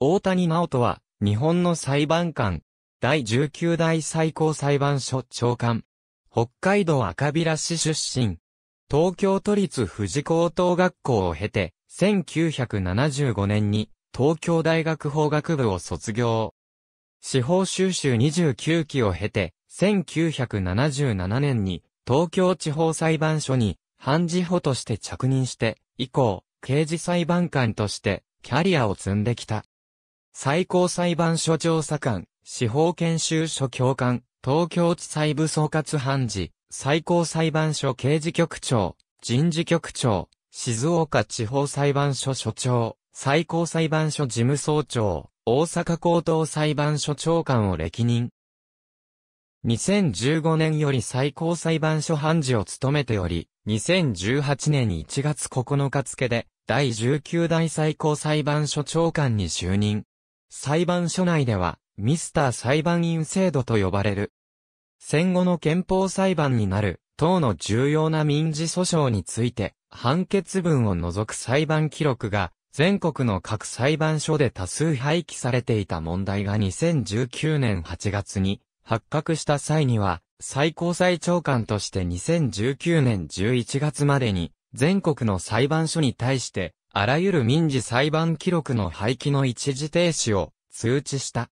大谷直人は、日本の裁判官、第19代最高裁判所長官、北海道赤平市出身、東京都立富士高等学校を経て、1975年に東京大学法学部を卒業。司法修習29期を経て、1977年に東京地方裁判所に判事補として着任して、以降、刑事裁判官としてキャリアを積んできた。最高裁判所調査官、司法研修所教官、東京地裁部総括判事、最高裁判所刑事局長、人事局長、静岡地方裁判所所長、最高裁判所事務総長、大阪高等裁判所長官を歴任。2015年より最高裁判所判事を務めており、2018年1月9日付で、第19代最高裁判所長官に就任。裁判所内では、ミスター裁判員制度と呼ばれる。戦後の憲法裁判になる、党の重要な民事訴訟について、判決文を除く裁判記録が、全国の各裁判所で多数廃棄されていた問題が2019年8月に発覚した際には、最高裁長官として2019年11月までに、全国の裁判所に対して、あらゆる民事裁判記録の廃棄の一時停止を通知した。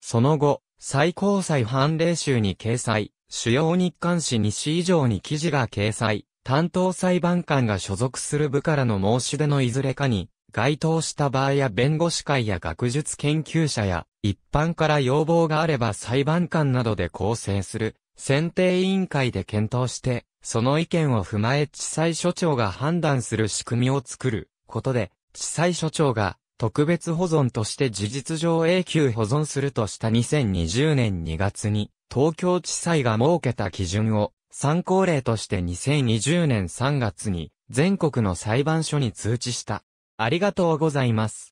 その後、最高裁判例集に掲載、主要日刊誌2紙以上に記事が掲載、担当裁判官が所属する部からの申し出のいずれかに、該当した場合や弁護士会や学術研究者や一般から要望があれば裁判官などで構成する選定委員会で検討して、その意見を踏まえ地裁所長が判断する仕組みを作ることで、地裁所長が特別保存として事実上永久保存するとした2020年2月に、東京地裁が設けた基準を参考例として2020年3月に全国の裁判所に通知した。ありがとうございます。